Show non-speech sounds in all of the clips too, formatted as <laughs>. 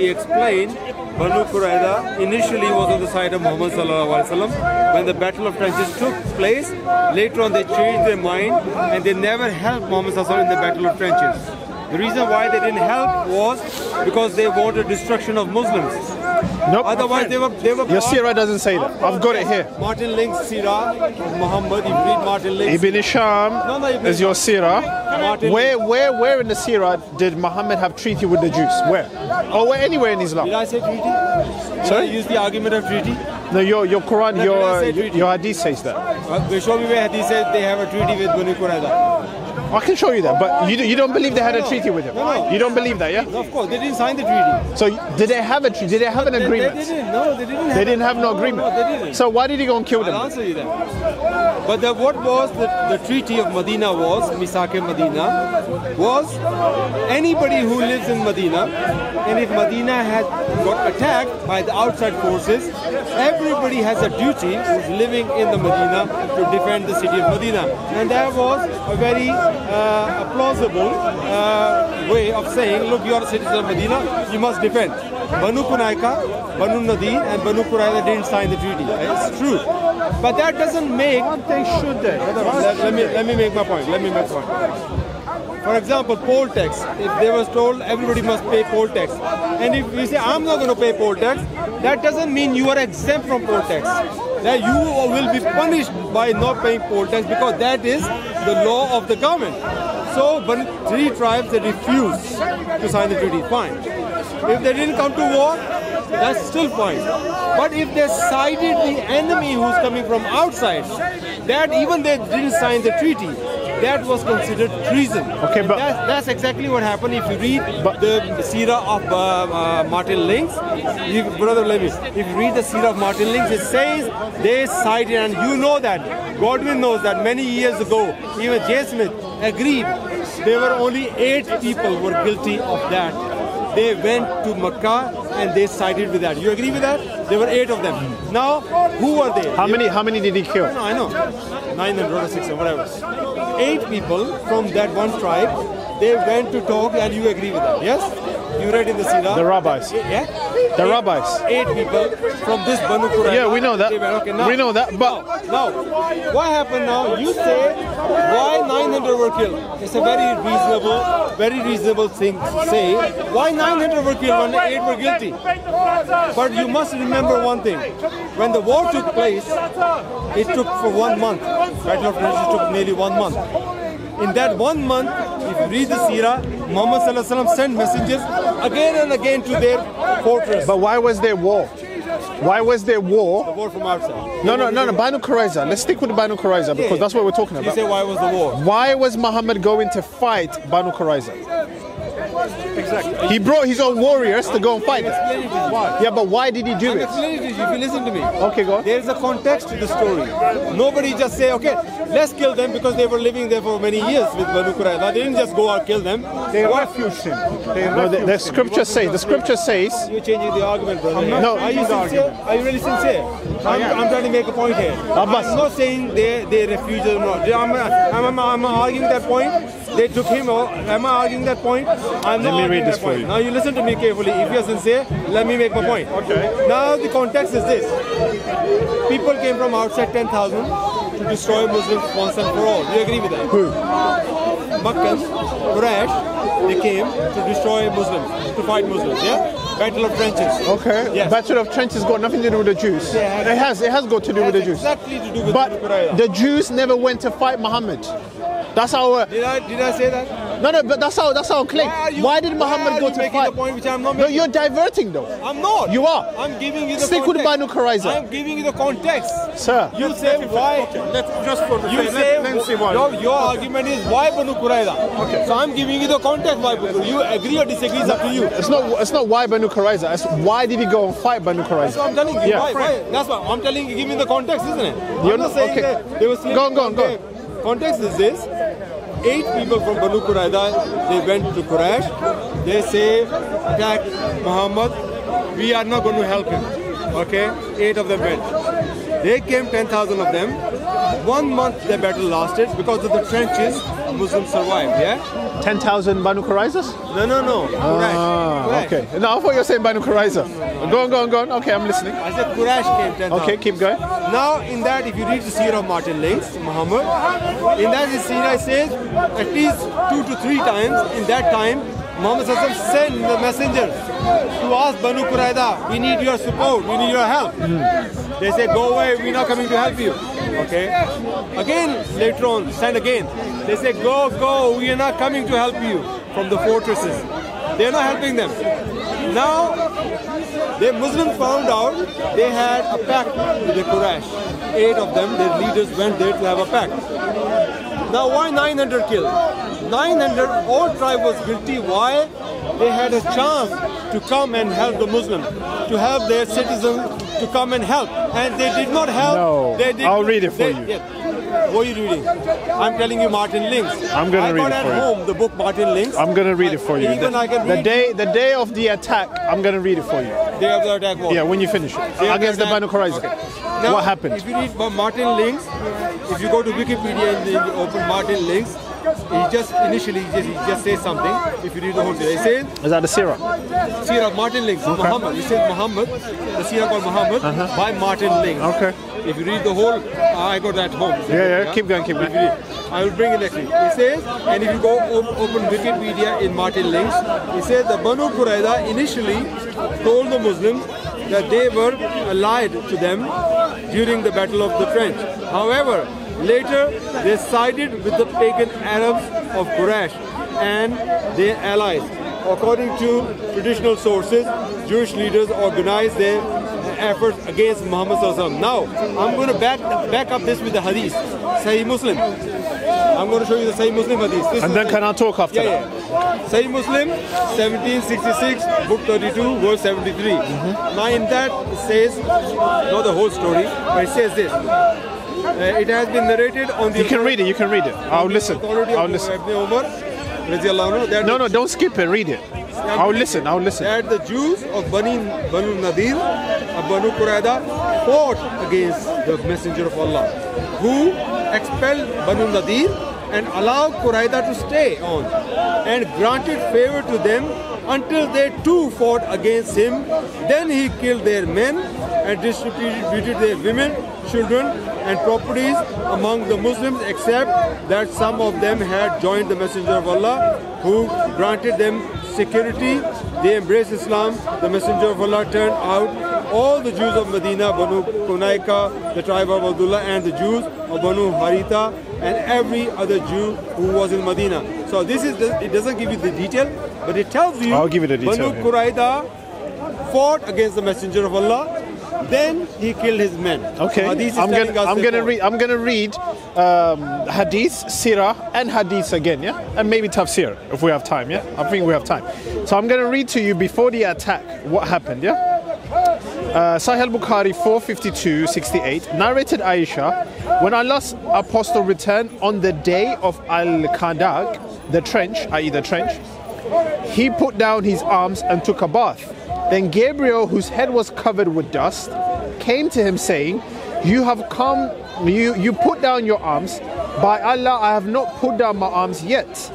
he explained Banu Qurayza initially was on the side of Muhammad wasallam. When the battle of trenches took place, later on they changed their mind and they never helped Muhammad in the battle of trenches. The reason why they didn't help was because they wanted destruction of Muslims. Nope. Otherwise, they were they were. Your Sirah doesn't say that. I've got it here. Martin Lings' Sirah of Muhammad. Read Martin Lings' Ibn Hisham No, no, Ibn is your Sirah. Martin- Where, where, where in the Sirah did Muhammad have treaty with the Jews? Where? Or where, anywhere in Islam? Did I say treaty? Did Sorry? I use the argument of treaty? No, your, your Quran, No, your, your Hadith says that. Uh, show me where Hadith says they have a treaty with Banu Qurayza. I can show you that, but you, you don't believe they had a treaty with him. no, no. You don't believe that, yeah? Of course, they didn't sign the treaty. So did they have a treaty? Did they have an They, they agreement? didn't. No, they didn't. Have They didn't have no agreement. No, they didn't. So why did he go and kill I'll them? answer you that. But the, what was the, the treaty of Medina was, Misake Medina, was anybody who lives in Medina, and if Medina had got attacked by the outside forces, everybody has a duty who's living in the Medina to defend the city of Medina. And that was a very uh, plausible uh, way of saying, look, you are a citizen of Medina, you must defend. Banu Kunaika, Banu Nadir, and Banu Qurayza didn't sign the treaty. It's true. But that doesn't make They should they? let, let me let me make my point. Let me make my point. For example, poll tax. If they were told everybody must pay poll tax, and if we say I'm not going to pay poll tax, that doesn't mean you are exempt from poll tax. That you will be punished by not paying poll tax because that is the law of the government. So, but three tribes they refused to sign the treaty. Fine. If they didn't come to war, that's still fine. But if they sided the enemy who's coming from outside, that even they didn't sign the treaty, that was considered treason. Okay, but- that's, that's exactly what happened. If you read the Sira of uh, uh, Martin Lings, you, brother Levis, if you read the Sira of Martin Lings, it says they sided, and you know that. Godwin knows that many years ago, even J. Smith agreed there were only eight people who were guilty of that. They went to Makkah and they sided with that. You agree with that? There were eight of them. Now, who are they? How many? How many did he kill? No, I know. 900 or 600, whatever. Eight people from that one tribe, they went to talk and you agree with that. Yes? You read in the Sira? The rabbis. Yeah? The Eight- rabbis. Eight people from this Banu Qurayza. Yeah, we know that. Okay, now, We know that, but- now, now, what happened now? You say why 900 were killed. It's a very reasonable, very reasonable thing to say. Why 900 were killed when eight were guilty? But you must remember one thing. When the war took place, it took for one month. Battle of Trenches took nearly one month. In that one month, if you read the Sira, Muhammad Sallallahu Alaihi Wasallam sent messengers again and again to their fortress. But why was there war? Why was there war? the war from outside. No, no, no, no. Banu Qurayza. Let's stick with Banu Qurayza because that's what we're talking about. You say why was the war? Why was Muhammad going to fight Banu Qurayza? Exactly. He brought his own warriors to go and fight them. Explain it to you. Why? Yeah, but why did he do it? explaining it to you if you listen to me. Okay, go on. There is a context to the story. Nobody just say, okay, let's kill them because they were living there for many years with Banu Qurayza. They didn't just go out kill them. They refused him. They No, the, the refused him. scripture says. The scripture says. You're changing the argument, brother. not No. Are you sincere? Are you really sincere? I'm, I'm trying to make a point here. Abbas. I'm not saying they they refused or not. I'm, I'm, I'm, I'm arguing that point. They took him out. Am I arguing that point? I'm not me read this for you. Now you listen to me carefully. If you're sincere, let me make my point. Okay. Now the context is this. People came from outside 10,000 to destroy Muslims once and for all. Do you agree with that? Who? Makkans, Quraysh, they came to destroy Muslims, to fight Muslims, yeah? Battle of trenches. Okay. Yes. Battle of Trenches got nothing to do with the Jews. Yeah, It has. It has got to do with the Jews. Exactly to do with But the Jews never went to fight Muhammad. That's our. Did I did I say that? No, no. But that's our. That's our claim. Why, you, Why did Muhammad are go to making fight? the point which I'm not No, you're diverting though. I'm not. You are. I'm giving you the Stick with. Banu Qurayza. I'm giving you the context. Sir. You say why? Let's just for the You sake, say let, let's see why. your, your argument is why Banu Qurayza. Okay. So I'm giving you the context why Banu. You agree or disagree is up to you. It's not. It's not why Banu Qurayza. It's why did he go and fight Banu That's what I'm telling you. Yeah. Why, why? That's what I'm telling you. Give me the context, isn't it? You're I'm not not- saying okay. that they were Go on, go on, go on. Context is this. Eight people from Banu Qurayza, they went to Quraysh. They say, attack Muhammad. We are not going to help him. Okay? Eight of them went. They came, 10,000 of them. One month the battle lasted because of the trenches. Muslims survived. Yeah. 10,000 Banu Quraizas? No, no, no. Quraysh. Ah, Quraysh. okay. No, I thought you were saying Banu Quraiza. Go on, go on, go on. Okay, I'm listening. I said Quraysh came 10,000. Okay, keep going. Now, in that, if you read the seerah of Martin Lings, Muhammad, in that the seerah it says at least two to three times in that time, Muhammad Wasallam sent the messengers to ask Banu Quraida, we need your support, we need your help. They say, go away, we're not coming to help you. Okay. Again, later on, send again. They say, go, go, we are not coming to help you from the fortresses. They are not helping them. Now, the Muslims found out they had a pact with the Quraysh. Eight of them, their leaders went there to have a pact. Now, why 900 killed? 900, all tribe was guilty. Why? They had a chance to come and help the Muslims, to help their citizens to come and help. And they did not help. No, They did, I'll read it for they- you. yeah. What are you reading? I'm telling you Martin Lings. I'm gonna I read got it at for you. home the book Martin Lings. I'm gonna read it for you. Even The, I can read the day, the day of the attack, I'm gonna read it for you. Day of the attack was. Yeah, when you finish it. Day Against the attack- Banu Quraiza. Okay. Now, What happened? If you read Martin Lings, if you go to Wikipedia and open Martin Lings, he just initially he just, he just says something. If you read the whole thing, he says Is that the Sirah? Seerah of Martin Lings, Muhammad. He says Muhammad, the Seerah called Muhammad by Martin Lings. Uh-huh. Okay. If you read the whole, I got that home. Yeah, yeah, keep going, keep going. I will bring it next week. It says, and if you go op- open Wikipedia in Martin Lings, he says the Banu Quraida initially told the Muslims that they were allied to them during the Battle of the Trench. However, later they sided with the pagan Arabs of Quraysh and their allies. According to traditional sources, Jewish leaders organized their efforts against Muhammad Now, I'm going to back, back up this with the hadith, Sahih Muslim. I'm going to show you the Sahih Muslim hadith. This And then the- can I talk after yeah, that? yeah. Sahih Muslim, 1766, book 32, verse 73. Mm-hmm. Now in that it says, not the whole story, but it says this. It has been narrated on the You can read it, you can read it. I'll listen. I'll listen. Umar, No, no, don't skip it, read it. I'll listen, I'll listen. that the Jews of Bani Banu Nadir, of Banu Quraida, fought against the Messenger of Allah, who expelled Banu Nadir and allowed Quraida to stay on, and granted favor to them until they too fought against him. Then he killed their men and distributed their women, children, and properties among the Muslims, except that some of them had joined the Messenger of Allah, who granted them security. They embraced Islam. The Messenger of Allah turned out all the Jews of Medina, Banu Kunaika, the tribe of Abdullah, and the Jews of Banu Haritha, and every other Jew who was in Medina. So this is the, it doesn't give you the detail, but it tells you I'll give you the detail, Banu yeah. Quraida fought against the Messenger of Allah. Then he killed his men. Okay, I'm gonna I'm gonna read I'm gonna read um, hadith, sirah, and hadith again, yeah, and maybe tafsir if we have time, yeah. I think we have time. So I'm gonna read to you before the attack what happened, yeah. Uh, Sahih al-Bukhari 452-68 narrated Aisha when Allah's apostle returned on the day of al-Khandaq, the trench, i.e. the trench, he put down his arms and took a bath. Then Gabriel, whose head was covered with dust, came to him saying, You have come, you, you put down your arms. By Allah, I have not put down my arms yet.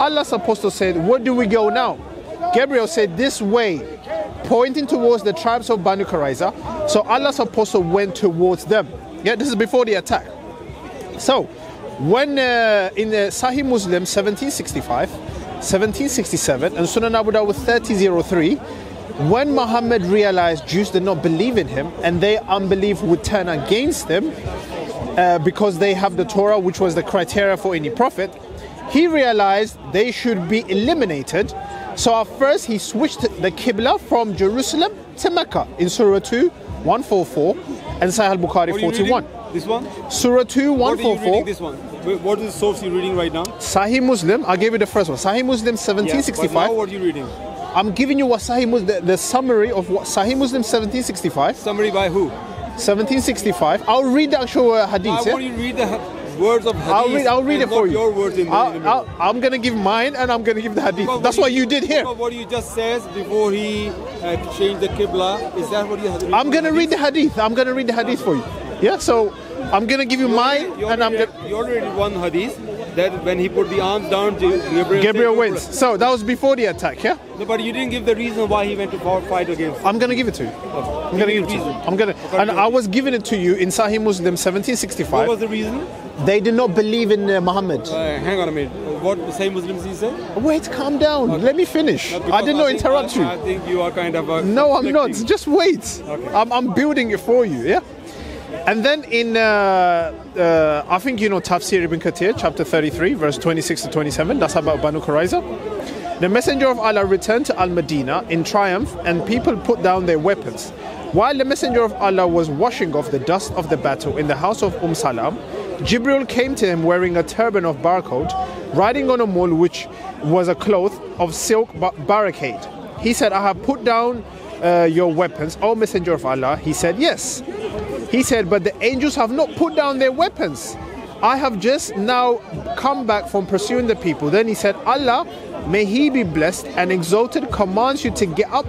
Allah's apostle said, Where do we go now? Gabriel said, This way, pointing towards the tribes of Banu Qurayza. So Allah's apostle went towards them. Yeah, this is before the attack. So, when uh, in the Sahih Muslim 1765, 1767, and Sunan Abu Dawud 3003, when Muhammad realized Jews did not believe in him and their unbelief would turn against them uh, because they have the Torah, which was the criteria for any prophet, he realized they should be eliminated. So at first he switched the Qibla from Jerusalem to Mecca in Surah 2, 144, and Sahih What you 41. This one? Surah 2, What are you 144. reading this one? What is the source you're reading right now? Sahih Muslim, I gave you the first one. Sahih Muslim Yeah, but 1765. now what are you reading? I'm giving you what Sahih Muslim, the, the summary of what Sahih Muslim 1765. Summary by who? 1765. I'll read the actual uh, I hadith. want yeah? you to read the words of hadith. I'll read, I'll read it for you. your words in the, in the I'll. I'll, I'm going to give mine and I'm going to give the hadith. But That's what what you did here. What you just says before he uh, changed the Qibla, is that what you to read? I'm going to read the hadith. I'm going to read the hadith for you. Yeah, so I'm going to give you You mine already- you and I'm already going read- You already read one hadith. that when he put the arms down, Gabriel, Gabriel wins. So that was before the attack, yeah? No, but you didn't give the reason why he went to fight against. I'm gonna give it to you. I'm gonna give it to you. I'm gonna, and I was giving it to you in Sahih Muslim 1765. What was the reason? They did not believe in uh, Muhammad. Uh, hang on a minute. What the same Muslims he say? Wait, calm down. Let me finish. I did not think- interrupt I, you. I think you are kind of. Uh, No, I'm not. Just wait. I'm, I'm building it for you, yeah? And then in, uh, uh, I think you know Tafsir ibn Kathir, chapter 33, verse 26 to 27. That's about Banu Qurayza. The messenger of Allah returned to Al Medina in triumph, and people put down their weapons. While the messenger of Allah was washing off the dust of the battle in the house of Umm Salam, Jibril came to him wearing a turban of brocade, riding on a mule which was a cloth of silk brocade. He said, I have put down uh, your weapons, O Messenger of Allah. He said, Yes. He said, But the angels have not put down their weapons. I have just now come back from pursuing the people. Then he said, Allah, may he be blessed and exalted, commands you to get up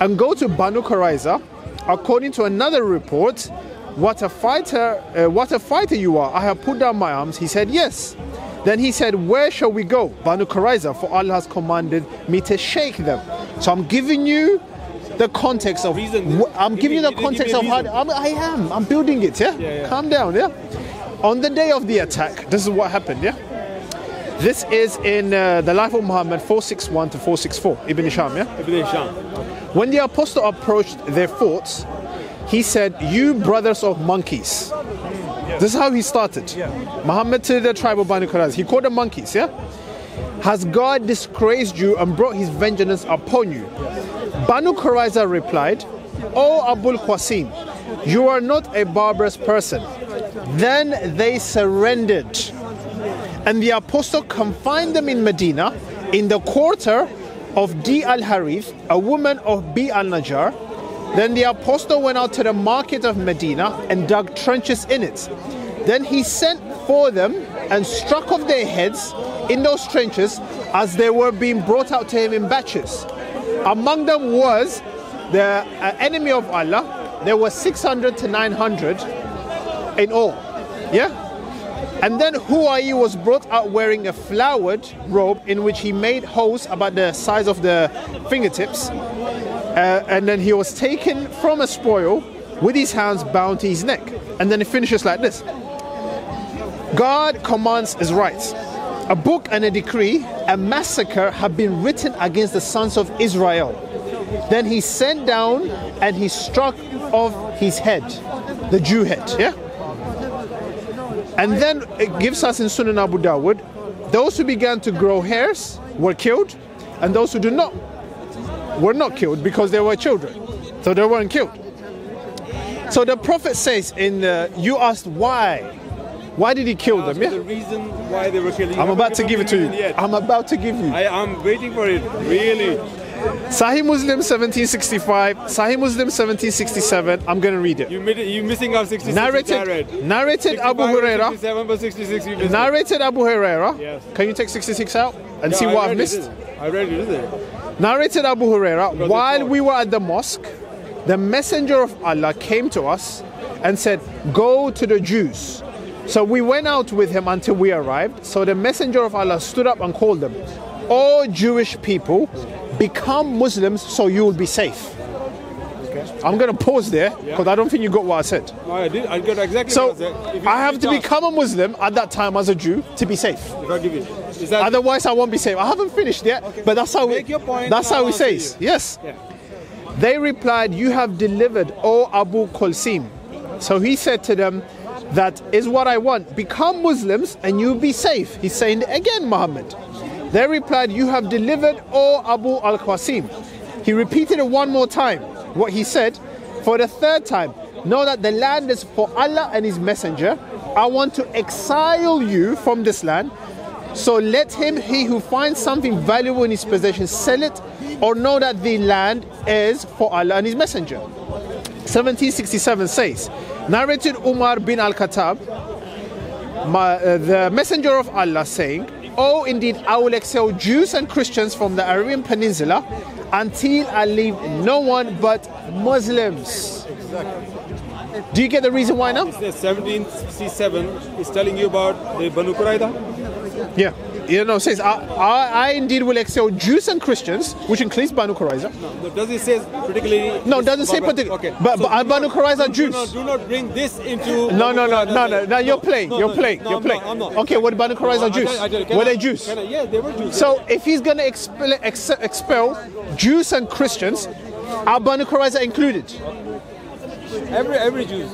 and go to Banu Qurayza. According to another report, what a fighter, uh, what a fighter you are. I have put down my arms. He said, Yes. Then he said, Where shall we go? Banu Qurayza, for Allah has commanded me to shake them. So I'm giving you the context of Reason. I'm Give giving you the context of how. I'm, I am. I'm building it. Yeah? Yeah, yeah. Calm down. Yeah. On the day of the attack, this is what happened. Yeah. This is in uh, the life of Muhammad 461 to 464. Ibn Hisham. Yeah. Ibn Hisham. When the apostle approached their forts, he said, You brothers of monkeys. This is how he started. Muhammad to the tribe of Banu Qurayza. He called them monkeys, yeah? Has God disgraced you and brought his vengeance upon you? Banu Qurayza replied, O Abul Qasim, you are not a barbarous person. Then they surrendered. And the apostle confined them in Medina in the quarter of Di al Harith, a woman of Bi al Najjar. Then the apostle went out to the market of Medina and dug trenches in it. Then he sent for them and struck off their heads in those trenches as they were being brought out to him in batches. Among them was the uh, enemy of Allah. There were 600 to 900 in all. Yeah? And then Huai was brought out wearing a flowered robe in which he made holes about the size of the fingertips. Uh, and then he was taken from a spoil with his hands bound to his neck. And then it finishes like this God commands his rights. A book and a decree, a massacre have been written against the sons of Israel. Then he sent down and he struck off his head, the Jew head, yeah? And then it gives us in Sunan Abu Dawud, those who began to grow hairs were killed, and those who do not were not killed because they were children. So they weren't killed. So the Prophet says in the, you asked why. Why did he kill them? Yeah? The reason why they were killed. You I'm about to give it to you. Yet. I'm about to give you. I am waiting for it. Really. Sahih Muslim 1765, Sahih Muslim 1767. I'm going to read it. You you missing out 66. Narrated, narrated Abu 65 and Huraira. 67, but 66. Narrated Abu Huraira. Yes. Can you take 66 out and see Yeah, I what I've missed? it? I read it, isn't it? Narrated Abu Huraira, while we were at the mosque, the messenger of Allah came to us and said, Go to the Jews. So we went out with him until we arrived. So the messenger of Allah stood up and called them, All Jewish people, become Muslims so you will be safe. I'm going to pause there because I don't think you got what I said. No, I did. I got exactly So what I said. If you I have to me a chance, become a Muslim at that time as a Jew to be safe. If I give you. That Otherwise, I won't be safe. I haven't finished yet, but that's how we, that's how he says. Yes. Yeah. They replied, You have delivered, O Abu Kulsim. So he said to them, That is what I want. Become Muslims and you'll be safe. He's saying again, Muhammad. They replied, You have delivered, O Abu Al Qasim. He repeated it one more time. What he said, for the third time, know that the land is for Allah and His Messenger. I want to exile you from this land. So let him, he who finds something valuable in his possession, sell it, or know that the land is for Allah and His Messenger. 1767 says, narrated Umar bin Al Khattab, uh, the Messenger of Allah, saying, Oh, indeed, I will exile Jews and Christians from the Arabian Peninsula until I leave no one but Muslims. Do you get the reason why now? The 1767 is telling you about the Banu Qurayza. Yeah. You know, says, I, I, I indeed will excel Jews and Christians, which includes Banu Qurayza. No, Does it say particularly? No, doesn't say Barbara? particular. Okay. But, So but Banu Qurayza are do Jews. not, do not bring this into. No, no, no, no, no, no. You're playing. You're playing. You're playing. I'm not. Okay, what Banu Qurayza Jews? tell you- I tell you, can Were they Jews? Yeah, they were Jews. So if he's going to expel, ex- expel Jews and Christians, are Banu Qurayza included? every every Jew.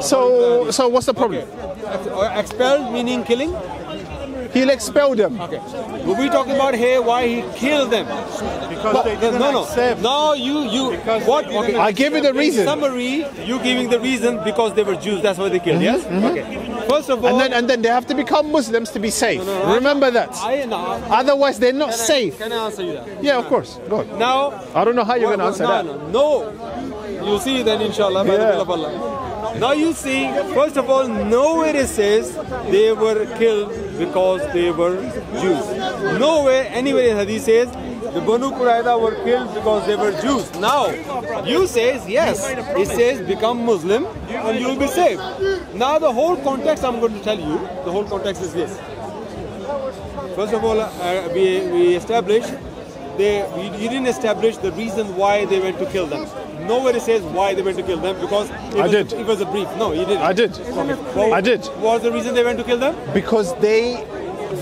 So, so what's the problem? Or expelled meaning killing. He'll expel them. Okay. Were we talking about here why he killed them? Because they didn't no, no. accept. No, you, you. Because what? Okay. I give you the In reason. summary, you giving the reason because they were Jews. That's why they killed. Yes. Mm-hmm. Okay. First of all, And then, and then they have to become Muslims to be safe. no, Remember that. I no. Otherwise, they're not Can I- safe. Can I answer you that? Yeah, of course. Go on. Now, I don't know how you're going to answer no, that. No, no. You see then, inshallah, by the will of Allah. Now you see, first of all, nowhere it says they were killed because they were Jews. Nowhere, anywhere in Hadith says the Banu Qurayza were killed because they were Jews. Now, you says yes, it says become Muslim and you'll be saved. Now the whole context I'm going to tell you, the whole context is this. First of all, uh, we, we established they we, you didn't establish the reason why they went to kill them. Nowhere it says why they went to kill them because it, I was, did. it was a brief. No, you didn't. I did. What I did. was the reason they went to kill them? Because they,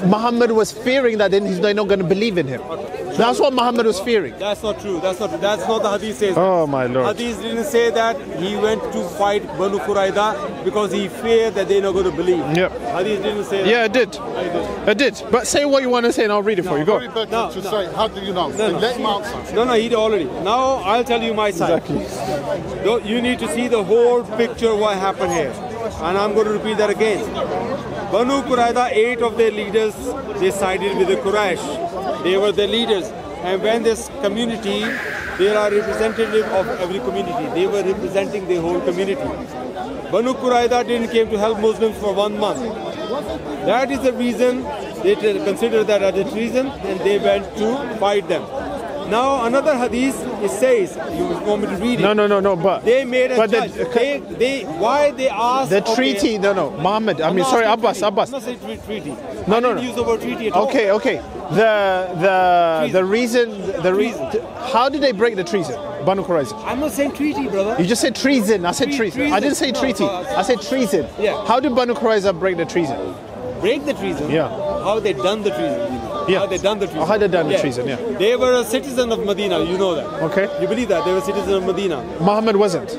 Muhammad was fearing that then he's they're not going to believe in him. That's what Muhammad was fearing. That's not true. That's not true. That's not the hadith says. Oh my lord. Hadith didn't say that he went to fight Banu Qurayza because he feared that they're not going to believe. Yep. Hadith didn't say that. Yeah, it did. It did. But say what you want to say and I'll read it for you. Go. Very better No, to no. say, how do you know? No, no. Let him answer. No, no, he did already. Now I'll tell you my side. Exactly. You need to see the whole picture of what happened here. And I'm going to repeat that again. Banu Qurayza, eight of their leaders, they sided with the Quraysh. They were the leaders. And when this community, there are representative of every community. They were representing the whole community. Banu Qurayza didn't came to help Muslims for one month. That is the reason they considered that as a treason and they went to fight them. Now another hadith it says you want me to read it. No, no, no, no. But They made a but judge. the, they, they, why they asked the okay, treaty. No, no. Muhammad. I mean, sorry, Abbas. treaty. Abbas. I'm not saying treaty. No, I no, didn't no. use the word treaty at all. Okay, okay. The the the reason the reason. How did they break the treason? Banu Qurayza. I'm not saying treaty, brother. You just said treason. I said Tre- treason. treason. I didn't say No, treaty. uh, I said treason. Yeah. How did Banu Qurayza break the treason? Break the treason. Yeah. How they done the treason? Yeah. How they done the treason? Oh, how they done the treason, yeah. They were a citizen of Medina. You know that. Okay. You believe that they were citizen of Medina? Muhammad wasn't.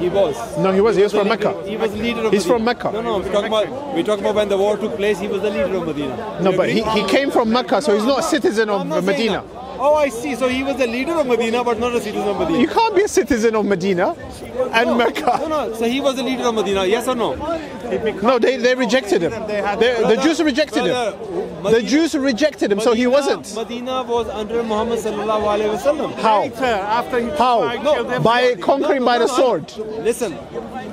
He was. No, he was. He was the from leader- Mecca. He was the leader of He's Medina. from Mecca. No, no, we're talking about talking about when the war took place. He was the leader of Medina. No, but he, he came from Mecca, so he's not a citizen of not saying Medina. That. Oh, I see. So he was the leader of Medina, but not a citizen of Medina. You can't be a citizen of Medina and no, Mecca. No, no. So he was the leader of Medina. Yes or no? No, they, they rejected him. They, the Brother, Jews rejected brother, him. The Jews rejected him, so he wasn't. Medina was under Muhammad sallallahu alaihi wasallam. How? After he How? killed By conquering by the no, sword. Listen.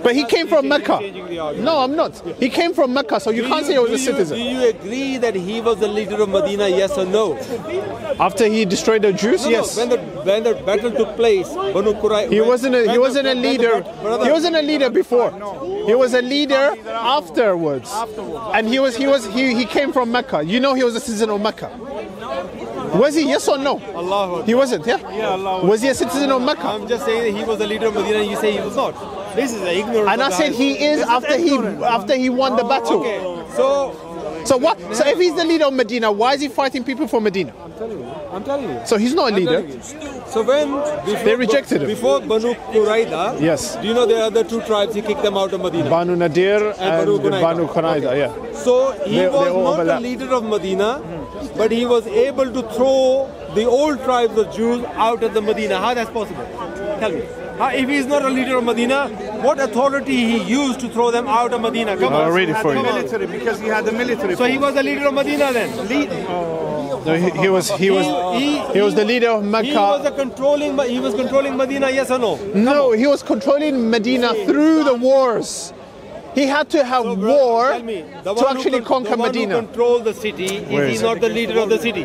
But he came from Mecca. Changing the argument. No, I'm not. He came from Mecca, so you Do can't say he was a citizen. Do you agree that he was the leader of Medina? Yes or no? After he destroyed the Jews, No, yes. No, when the when the battle took place, Banu Qurayza. He wasn't a, he wasn't the- a leader. brother, He wasn't a leader before. He was a leader afterwards. And he was he was he, he came from Mecca. You know he was a citizen of Mecca. Was he? Yes or no? Allah. He wasn't, yeah? Yeah, Allah. Was he a citizen of Mecca? I'm just saying that he was the leader of Medina and you say he was not. This is ignorant. And I said he is after he after he won the oh, battle. Okay, so So what? So if he's the leader of Medina, why is he fighting people for Medina? I'm telling you. I'm telling you. So he's not a I'm leader. So when They rejected him. Before Banu Qurayza, Yes. Do you know the other two tribes? He kicked them out of Medina. Banu Nadir and, Banu Qurayza. Banu Qurayza, yeah. So he They- was they not overlap. the leader of Medina, but he was able to throw the old tribes of Jews out of the Medina. How that's possible? Tell me. How, if he is not a leader of Medina, what authority he used to throw them out of Medina? Come I'll on. read it for you. Come military because he had the military. So he was the leader of Medina then. Lead. No, he, he was he was he was the leader of He was Mecca. the controlling. He was controlling Medina. Yes or no? No, he was controlling Medina through the wars. He had to have So, bro, war tell me, to one who actually con- conquer the one Medina. Who control the city? Where is is he it? not the leader of the city?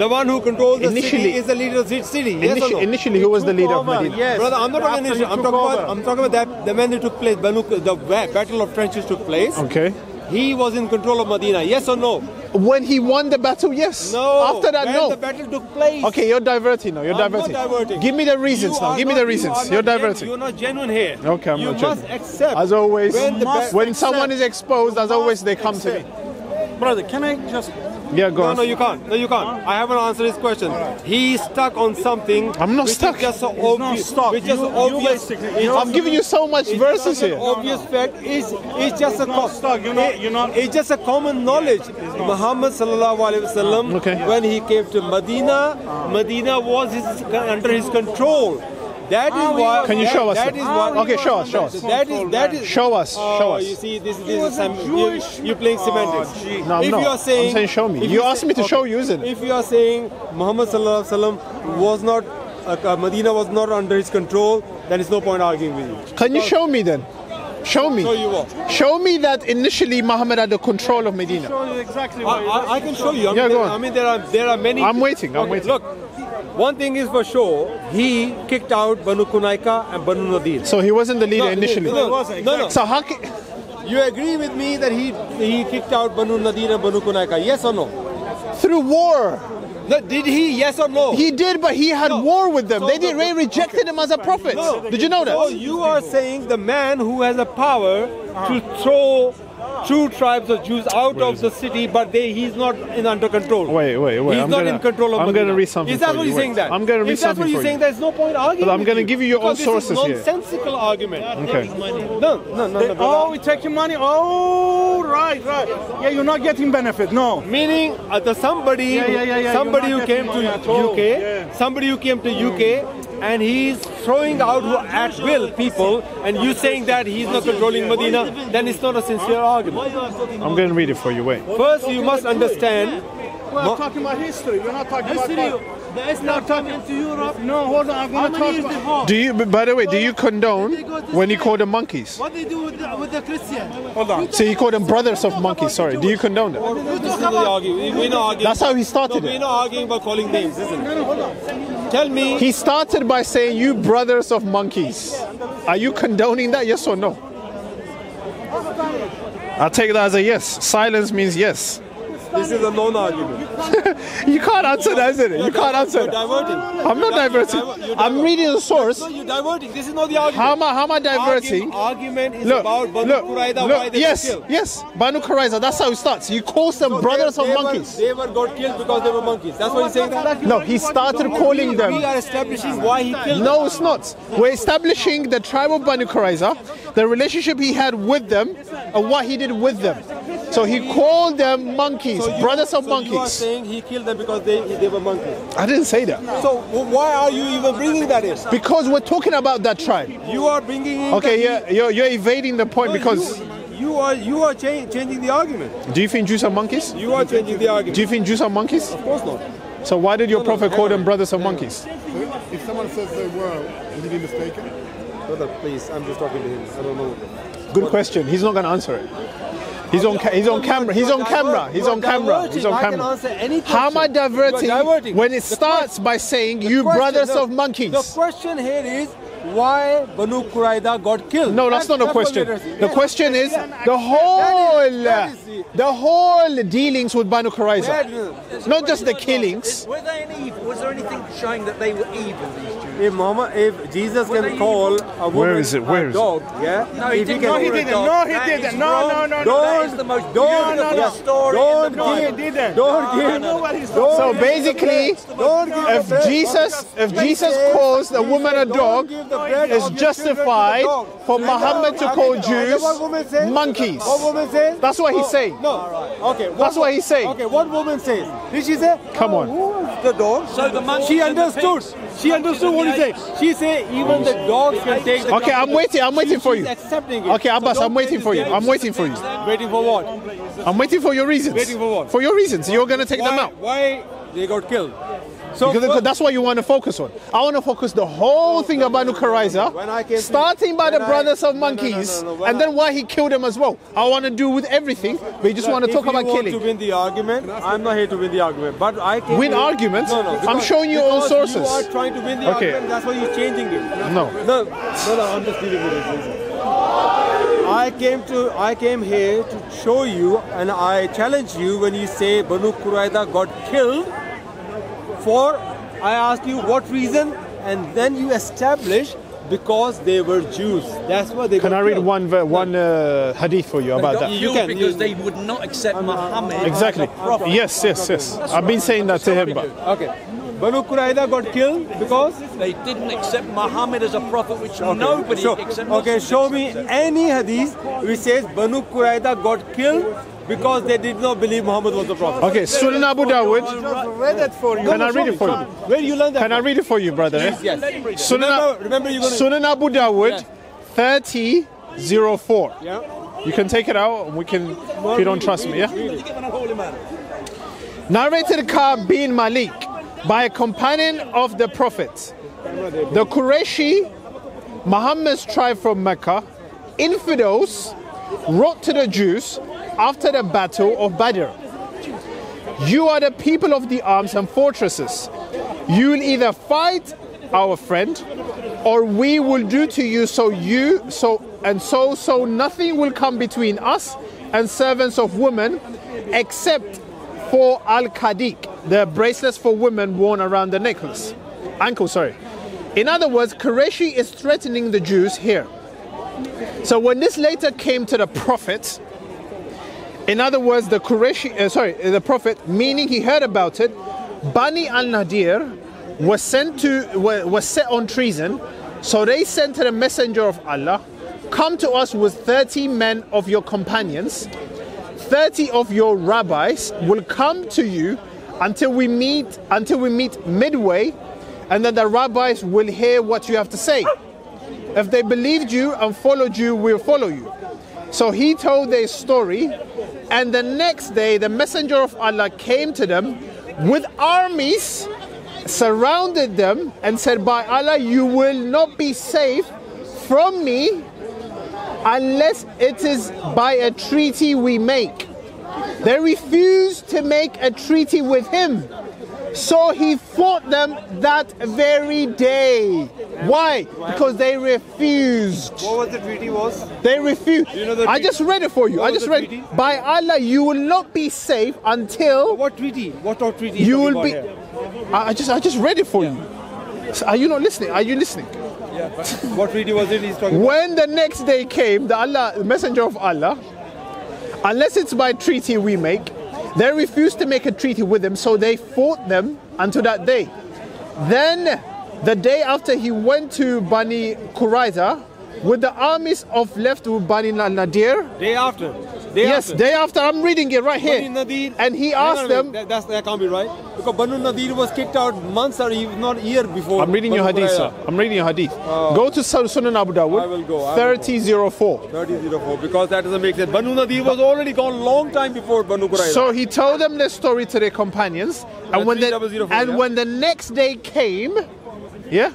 The one who controls the city is the leader of the city. Yes or Initially, no? initially, who was the leader of Medina? Yes. Brother, I'm not talking initially. I'm took talking about. I'm talking about that. The when it took place, Banu, the battle of trenches took place. Okay. He was in control of Medina. Yes or no? When he won the battle, yes. No. After that, when no. the battle took place. Okay, you're diverting now. You're I'm not diverting. diverting. Give me the reasons You now. are Give me the reasons. You are You are not gen- diverting. You're not genuine here. Okay, I'm you not must genuine. accept. As always, when, the ba- when someone is exposed, as always, they come to me. Brother, can I just Yeah, go No, on. no, you can't. No, you can't. I haven't answered his question. He's stuck on something. I'm not which stuck. Is just so not obvious. stuck. Which is You- you obvious. basically- I'm giving you so much it's verses just an here. Obvious fact is it's just a not co- stuck. You're not- you're not- It's just a common knowledge. Muhammad sallallahu alaihi wasallam. Okay. When he came to Medina, Medina was his, under his control. That is why. Can you that- show us That it? is why. Okay, show us, show us. That is that is. Show us, Oh, show us. You see, this, this is some. Jewish- You, you're playing semantics. gee. No, I'm if not. you are saying, I'm saying show me. if You say- asked me to show you, isn't it? If you are saying Muhammad sallallahu alaihi wasallam was not, uh, Medina was not under his control, then it's no point arguing with you. Can you show me then? Show me. Show you what? Show me that initially Muhammad had the control of Medina. show you exactly I, I, I can show you. I Yeah, go there, on. I mean, there are there are many. I'm waiting, I'm Okay, waiting. Look, one thing is for sure. He kicked out Banu Kunaika and Banu Nadir. So he wasn't the leader No, initially. No, no, no, no. So how You agree with me that he he kicked out Banu Nadir and Banu Kunaika? Yes or no? through war? no did he? Yes or no? He did, but he had No. war with them. So They did. the- They rejected him as a prophet. No. Did you know that? So you are saying the man who has a power to throw two tribes of Jews out of the city, but they, he's not in under control. Wait, wait, wait. He's I'm not gonna- in control of I'm Medina. gonna read something Is that what you. you're saying? That I'm gonna read if that's something what you're saying, there's no point arguing. But I'm gonna give you your own sources this here. is nonsensical argument. Okay. No, no, no, no. oh, we taking money. Oh, right, right. Yeah, you're not getting benefit. No. Meaning, uh, the somebody, Yeah, yeah, yeah, somebody who came getting money at to. UK, somebody who came to UK, and he's throwing out at will people, and you saying that he's not controlling Medina, then it's not a sincere argument. I'm gonna read it for you. Wait. First, you must understand. We're Mo- talking about history. We're not talking History, about. the Islam come into Europe. No, hold on. I'm going to many talk years before? Do you? By the way, do you condone when he called them monkeys? What they do with the, with the Christian? Hold on. So he called them brothers of monkeys. Sorry. Do you condone that? This is the argument. We're not arguing. That's how he started no, We're not arguing about calling names, isn't it? Tell me. He started by saying, "You brothers of monkeys." Are you condoning that? Yes or no? I'll take that as a yes. Silence means yes. This is a non-argument. You can't <laughs> answer that, isn't it? You can't answer You're that. diverting. I'm not diverting. you're diver- I'm reading the source. No, you're diverting. This is not the argument. How am I, how am I diverting? Argument, argument is Look, about Banu look, Qurayza, why they Yes, killed. yes. Banu Qurayza. That's how it starts. He calls them So brothers they, of they monkeys. Were, they were got killed because they were monkeys. That's what he's saying. That? No, he started calling them. We are establishing why he killed No, it's not. We're establishing the tribe of Banu Qurayza, the relationship he had with them, and what he did with them. So he called them monkeys. So you- brothers of so You are monkeys. saying he killed them because they, they were monkeys. I didn't say that. So why are you even bringing that in? Because we're talking about that tribe. You are bringing in. Okay, yeah, you're, you're evading the point No, because you, you are you are cha- changing the argument. do you think Jews are monkeys? You are changing the argument. Do you think Jews are monkeys? of course not. So why did your No, no, prophet hang call on. them brothers of monkeys? If someone says they were, would you be mistaken? Brother, please, I'm just talking to him. I don't know. Good question. He's not going to answer it. He's on. Ca- he's on camera. He's on camera. He's on camera. He's on camera. How am I question. You are diverting, diverting. when it starts by saying you brothers of monkeys? The question here is why Banu Quraida got killed. No, that's not the what question. The Yes. question is the whole, That is- that is the- the whole dealings with Banu Qurayza, not just the killings. Were they an evil? Was there anything showing that they were evil? These Jews. If Muhammad, if Jesus can call a woman Where is it? Where a is it? dog, yeah. No, he if didn't. can- No, he didn't. dog. No, he That didn't. is No, no, no, no. Don't, That is the most don't, beautiful yeah. story don't in the give, Bible. he didn't. Don't No, give, I know what he's don't So give basically, the bread. Don't give the If bread. Jesus, if He Jesus says- calls a he woman says, a don't dog, give the bread it's of children justified for Muhammad to call Jews what woman says? monkeys. What woman says? That's what he's saying. No. Okay. That's what he's saying. Okay. What woman says? Did she say? Come "Oh, on. The dog? So the monkeys She understood. She understood what he said. She said even the dogs can take the. Okay, I'm waiting. I'm waiting for you. accepting it. Okay, Abbas, I'm waiting for you. I'm waiting for you. Waiting for what? I'm waiting for your reasons. Waiting for what? For your reasons. You're gonna take them out. why they got killed? So Because first- that's what you want to focus on. I want to focus the whole thing about When I Nukaraiza, came starting by the I- brothers of no, no, no, monkeys, no, no, and I- then why he killed them as well. I want to do with everything, but you just want to if talk you about want killing. to win the argument, I'm not here to win the argument. But I can Win arguments. No, no. I'm showing you all sources. You are trying to win the Okay. argument. That's why you're changing it. No. No, no, no. I'm just dealing with it. I came to I came here to show you and I challenge you when you say Banu Quraida got killed for I asked you what reason and then you establish because they were Jews. That's why they Can I read killed. one one uh, hadith for you about that? You You can, because you- they would not accept Muhammad. Exactly. Yes, yes, yes. I've been saying that to him, but Okay. Banu Quraida got killed because They didn't accept Muhammad as a prophet, which nobody Show- except okay, show me any hadith which says Banu Quraida got killed because they did not believe Muhammad was the prophet. okay. Sunan Abu Dawud. read it for you. Can I read it for you? Where you learn that? Can I read it for you, brother? eh? Yes. Sunan, Remember, remember. Sunan Abu Dawud, Yes. 3004. yeah. You can take it out and we can, if you don't trust me, yeah? Narrated Ka'b bin Malik by a companion of the Prophet. The Qurayshi, Muhammad's tribe from Mecca, infidels wrote to the Jews after the battle of Badr. You are the people of the arms and fortresses. You will either fight our friend or we will do to you so you so and so so nothing will come between us and servants of women except for al-kadiq the bracelets for women worn around the necklace ankle sorry in other words Qurayshi is threatening the Jews here so when this later came to the prophet in other words, the Qurayshi, uh, sorry, the Prophet, meaning he heard about it, Bani al Nadir was sent to, wa- was set on treason. So they sent to the messenger of Allah, come to us with 30 men of your companions, 30 of your rabbis will come to you until we meet, until we meet midway, and then the rabbis will hear what you have to say. If they believed you and followed you, we'll follow you. So he told their story, and the next day the messenger of Allah came to them with armies, surrounded them, and said, By Allah, you will not be safe from me unless it is by a treaty we make. They refused to make a treaty with him. So he fought them that very day. Why? Because they refused. What was the treaty was? They refused. you know the I just read it for you. What I just read. treaty? By Allah, you will not be safe until What treaty? What treaty? you will be. here? I I just, I just read it for you. So Are you not listening? Are you listening? Yeah. What treaty was it he's talking about? When the next day came, the Allah, the messenger of Allah, unless it's by treaty we make, they refused to make a treaty with them, so they fought them until that day. Then, the day after he went to Bani Quraiza with the armies of left with Bani Nadir. Day after. Day Yes, after. day after. I'm reading it right here. Banu Nadir. And he asked them. That, that's, that can't be right. Because Banu Nadir was kicked out months or even not a year before. I'm reading your hadith, sir. I'm reading your hadith. Uh, go to Sun- Sunan Abu Dawud. I will go, I will go. 3004. 3004 because that doesn't make sense. Banu Nadir was already gone long time before Banu Qurayza. So he told them the story to their companions, and when the 3004, and yeah? when the next day came, yeah,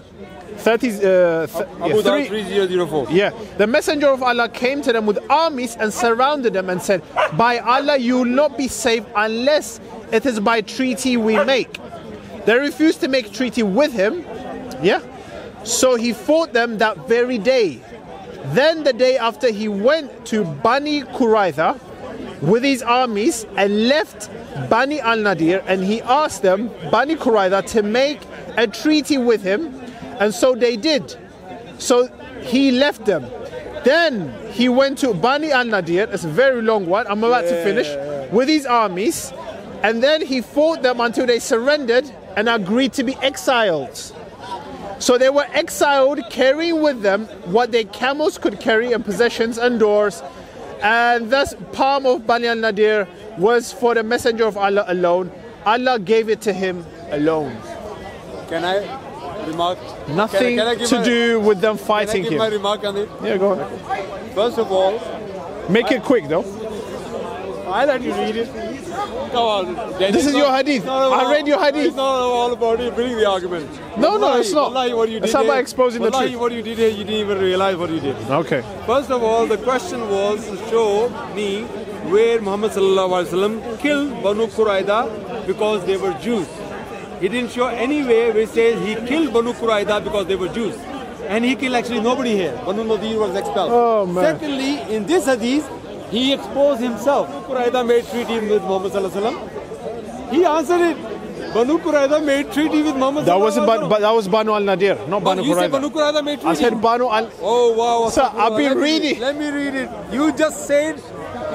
thirty, uh, th- yeah, three- 3004. yeah, the messenger of Allah came to them with armies and surrounded them and said, "By Allah, you will not be safe unless it is by treaty we make." They refused to make treaty with him, yeah. So he fought them that very day. Then the day after, he went to Bani Quraitha with his armies and left Bani al Nadir and he asked them, Bani Quraitha, to make a treaty with him, and so they did. So he left them. Then he went to Bani al Nadir, it's a very long one, I'm about to finish, with his armies, and then he fought them until they surrendered and agreed to be exiled. So they were exiled, carrying with them what their camels could carry and possessions and doors. And thus, palm of Bani al Nadir was for the Messenger of Allah alone. Allah gave it to him alone. Can I remark? Nothing can I give to my- do with them Can I fighting give my remark on it? Yeah, go on. First of all, Make it quick though. I let you read it. Come on. This is not- your hadith. it's I read your hadith. It's not all about you bringing the argument. No, no, Wallahi, it's not. Wallahi, what you It's did about here- exposing the truth. what you did here, you didn't even realize what you did. Okay. First of all, the question was to show me where Muhammad sallallahu alaihi wasallam killed Banu Quraida because they were Jews. He didn't show anywhere where it says he killed Banu Quraida because they were Jews. and he killed actually nobody here. Banu Nadir was expelled. Oh. Secondly, in this hadith, he exposed himself. Quraida made treaty with Muhammad sallallahu alaihi wasallam. He answered it. Banu Quraida made treaty with Muhammad That wasn't, but, that was Banu al Nadir, not. Banu you said Banu Quraida made treaty. I said Banu al. Oh wow! Sir, I've been reading. Let me read it. You just said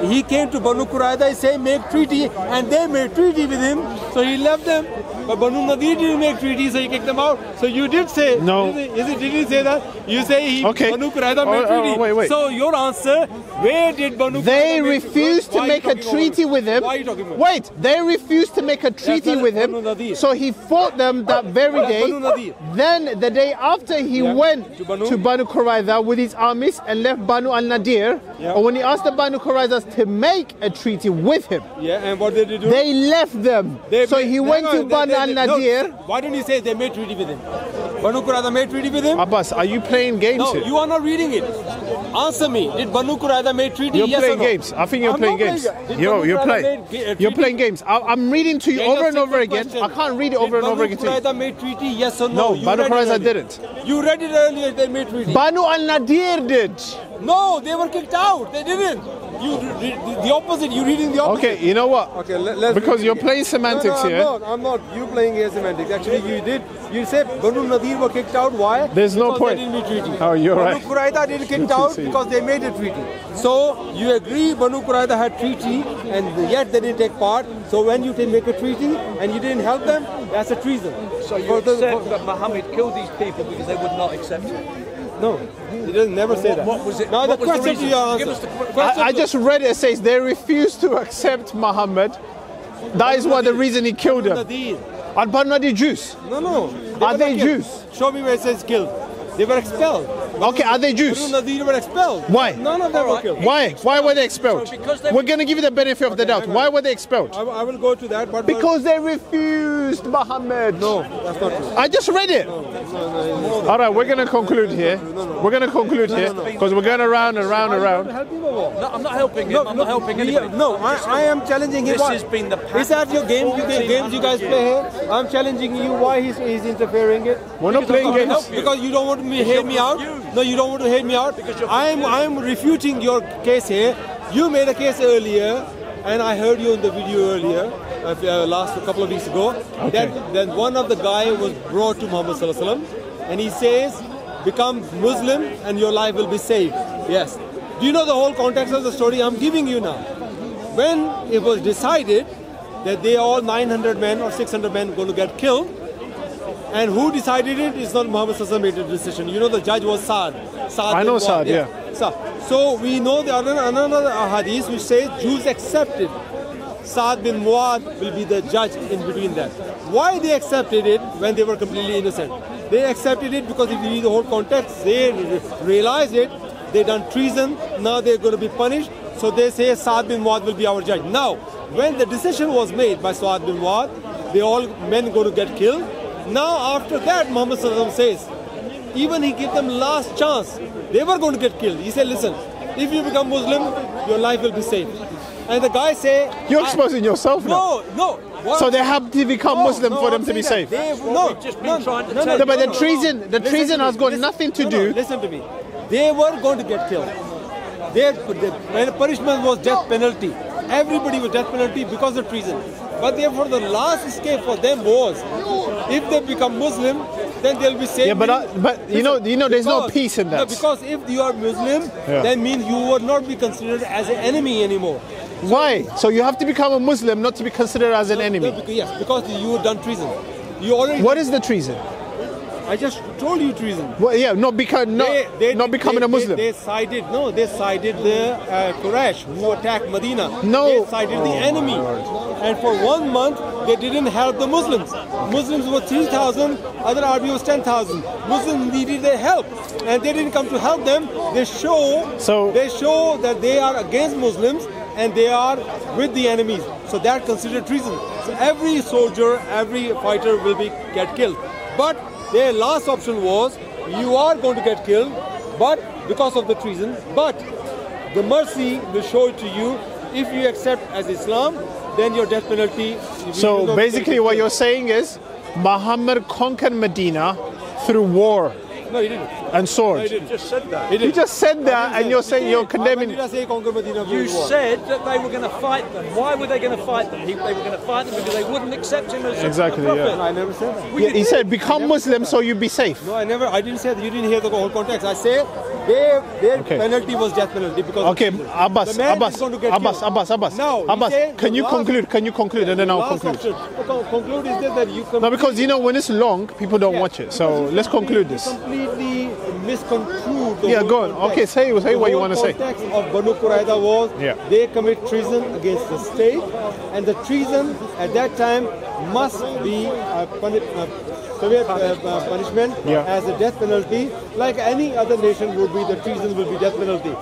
he came to Banu Quraida, he said make treaty, and they made treaty with him, so he left them. But Banu Nadir didn't make treaties, so he kicked them out. So you did say No. Is it, is it did you say that? You say he Okay. Banu Quraida Oh, made oh, treaty. wait, wait. So your answer, where did Banu They Quraida refused to make a treaty with him. Why are you talking about? Wait, they refused to make a treaty with him. Banu Nadir. So he fought them that very day. Banu Nadir. Then the day after he Yeah. went To Banu- to Banu Qurayza with his armies and left Banu al Nadir. Yeah. Or when he asked the Banu Qurayzas to make a treaty with him, Yeah, and what did they do? they left them. They so he went to they- Banu they- al no, why don't you say they made treaty with him? Banu Quraida made treaty with him? Abbas, are you playing games No, here? you are not reading it. Answer me. Did Banu Quraida make treaty? You're yes playing or no? games. I think you're I'm playing games. Did You're, you're playing. made, You're playing games. I, I'm reading to you over and over again. question? I can't read it Did over and over again. to you. Quraida made treaty? Yes or no? No, You Banu Qurayza didn't. You read it earlier. They made treaty. Banu al Nadir did. no, they were kicked out. They didn't. You re- re- the opposite. You're reading the opposite. Okay, you know what? Okay, let, let's Because you're playing semantics no, no, here. I'm not. I'm not. You playing here semantics. Actually, you did. You said Banu Nadir were kicked out. Why? There's no because point. They didn't make treaty. Oh, you're Banu right. Quraida didn't kicked <laughs> out because they made a treaty. So you agree Banu Quraida had treaty and yet they didn't take part. So when you didn't make a treaty and you didn't help them, that's a treason. So you For the- accept for- that Muhammad killed these people because they would not accept it? No, he doesn't never say What- that. what was it- Now the the question your Give answer. the I, I just read it. Says they refused to accept Muhammad. That is what the reason he killed them. Nadir. Are Banu Nadir Jews? No, no. Are they not killed. Jews? Show me where it says killed. They were expelled. Okay, are they Banu Jews? Nadir were expelled. Why? None of them were killed. Why? Why were they expelled? So because they- We're going to give you the benefit of the doubt. Why were they expelled? I, I will go to that, but Because they refused Muhammad. no, that's not true. I just read it. All right, we're going to conclude here. We're going to conclude here because we're going around and round and round. Help him? No, I'm not helping him. I'm not helping we- anybody. No, I, I am challenging him. This Why- has been the Is that your game? You ga- games you guys play here? I'm challenging you. Why he's, he's interfering it? We're not playing games. no, because you don't want me to hate me out. No, you don't want to hate me out. I'm I'm refuting your case here. You made a case earlier, and I heard you in the video earlier, uh, uh, last a couple of weeks ago. That then one of the guy was brought to Muhammad Sallallahu Alaihi Wasallam, and he says, "Become Muslim, and your life will be saved." Yes. Do you know the whole context of the story I'm giving you now? When it was decided that they all 900 men or 600 men were going to get killed, and who decided it? It's not Muhammad Sallallahu made the decision. You know the judge was Saad. Saad I know Saad, yeah. Saad. So we know the other another hadith which says Jews accepted Saad bin Muad will be the judge in between them. Why they accepted it when they were completely innocent? They accepted it because if you read the whole context, they realized it. They done treason. Now they're going to be punished. So they say Saad bin Muad will be our judge. Now, when the decision was made by Saad bin Muad, they all men going to get killed. Now after that, Muhammad Sallallahu says, even he gave them last chance. They were going to get killed. He said, listen, if you become Muslim, your life will be safe. And the guy say, You're exposing yourself now. no, no. What- So they have to become No, Muslim no, for them I'm to be safe. They, no, just been no, trying to no, no, No, but the treason- the Listen treason has got Listen- nothing to no, do- No, listen to me. They were going to get killed. Their the punishment was death penalty. Everybody was death penalty because of treason. But therefore, the last escape for them was, if they become Muslim, then they'll be saved. Yeah, but, uh, but you know, you know, there's no peace in No, that. because if you are Muslim, Yeah. that means you will not be considered as an enemy anymore. Why? So you have to become a Muslim not to be considered as an No, enemy. because- yes, because you done treason. You already. What is the treason? I just told you treason. Well, yeah, not become not, They- they- not becoming they- a Muslim. They, sided no, they sided the uh, Quraysh who attacked Medina. No. they sided the enemy, and for one month they didn't help the Muslims. Muslims were three thousand, other army was ten thousand. Muslims needed their help, and they didn't come to help them. They show So- they show that they are against Muslims and they are with the enemies. So that considered treason. So every soldier, every fighter will be get killed. But their last option was you are going to get killed, but because of the treason. But the mercy will show it to you if you accept as Islam, then your death penalty. So basically, what you're saying is Muhammad conquered Medina through war. No, he didn't. and sword. No, he didn't. Just said that. He You didn't. just said that, and you're saying you're condemning. did I say? You said that they were going to fight them. Why were they going to fight them? He, they were going to fight them because they wouldn't accept him as Exactly, a prophet. yeah. No, I never said that. Well, Yeah, he did. said, "Become Muslim so you'd be safe." No, I never. I didn't say that. You didn't hear the whole context. I say their their Okay. penalty was death penalty because. Okay, treason. Abbas, the man Abbas, is going to get Abbas, killed. Abbas, Abbas, Now, Abbas. Can you last- conclude? Can you conclude, and then I'll conclude. option. The conclude is this, that you No, because you know when it's long, people don't Yeah. watch it. So let's conclude this. Completely misconstrued. The Yeah, go on. Okay, say- say The what you wanna say. context of Banu Qurayza was Yeah. they commit treason against the state, and the treason at that time must be a puni- uh, severe uh, uh, punishment Yeah. as a death penalty, like any other nation would be. The treason will be death penalty.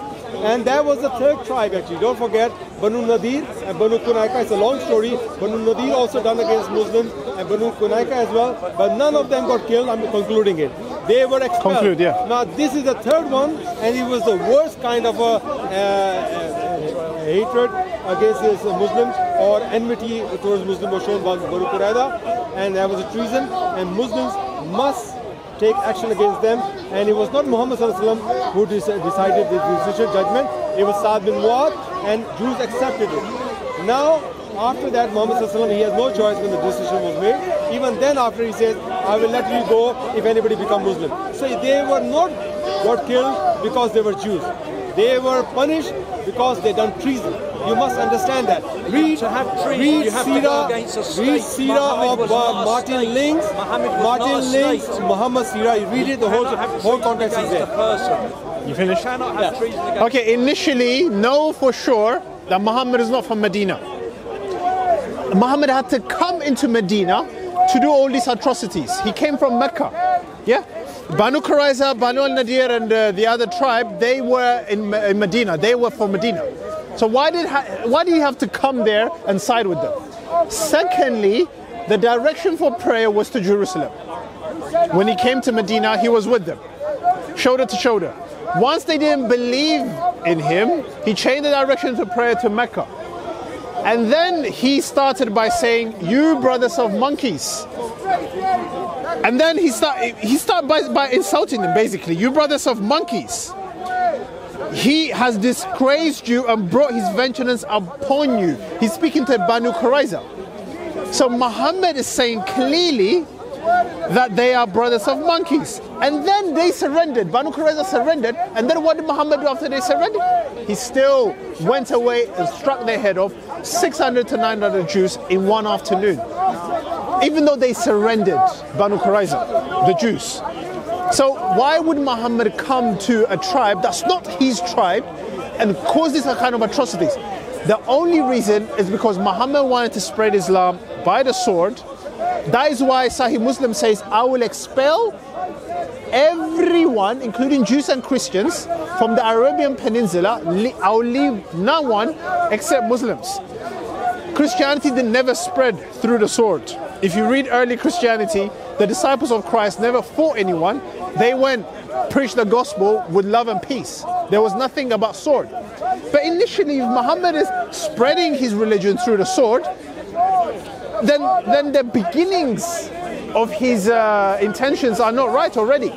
And that was the third tribe actually. Don't forget Banu Nadir and Banu Kunaika. It's a long story. Banu Nadir also done against Muslims and Banu Kunaika as well. But none of them got killed. I'm concluding it. They were expelled. Conclude, yeah. Now this is the third one, and it was the worst kind of a uh, uh, hatred against Muslims or enmity towards Muslims was shown by Banu Qurayza, and there was a treason, and Muslims must take action against them. And it was not Muhammad Sallallahu Alaihi Wasallam who dec- decided the decision judgment. It was Saad bin Muad, and Jews accepted it. Now, after that, Muhammad Sallallahu Alaihi Wasallam, he has no choice when the decision was made. Even then, after he says, "I will let you go if anybody become Muslim." So they were not got killed because they were Jews. They were punished because they done treason. You must understand that. Read, To have treason, read you have to Sira, read. Sira of uh, Martin state. Lings, Martin not Lings. Muhammad Sira. You read it, the whole, whole context is against a there. You finished? Cannot Yeah. Okay, initially, know for sure that Muhammad is not from Medina. Muhammad had to come into Medina to do all these atrocities. He came from Mecca. Yeah? Banu Qurayza, Banu al Nadir, and uh, the other tribe, they were in, in Medina. They were from Medina. So why did, why did he have to come there and side with them? Secondly, the direction for prayer was to Jerusalem. When he came to Medina, he was with them shoulder to shoulder. Once they didn't believe in him, he changed the direction to prayer to Mecca. And then he started by saying, You brothers of monkeys. And then he started he started by, by insulting them basically, you brothers of monkeys. He has disgraced you and brought his vengeance upon you. He's speaking to Banu Qurayza. So Muhammad is saying clearly that they are brothers of monkeys. And then they surrendered. Banu Qurayza surrendered. And then what did Muhammad do after they surrendered? He still went away and struck their head off 600 to 900 Jews in one afternoon. Even though they surrendered, Banu Qurayza, the Jews. So why would Muhammad come to a tribe that's not his tribe and cause this kind of atrocities? The only reason is because Muhammad wanted to spread Islam by the sword. That is why Sahih Muslim says, I will expel everyone, including Jews and Christians, from the Arabian Peninsula. I'll leave no one except Muslims. Christianity did never spread through the sword. If you read early Christianity, the disciples of Christ never fought anyone. They went preach the gospel with love and peace. There was nothing about sword. But initially, if Muhammad is spreading his religion through the sword, then then the beginnings of his uh, intentions are not right already.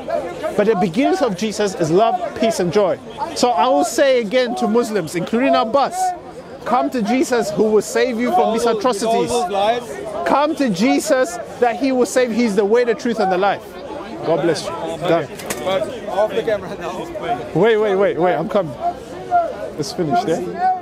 But the beginnings of Jesus is love, peace, and joy. So I will say again to Muslims, including Abbas, come to Jesus who will save you from these All those- with all atrocities. Come to Jesus that he will save. He's the way, the truth, and the life. God bless you. Done. but off the camera now. Wait, wait, wait, wait. I'm coming. It's finished, yeah?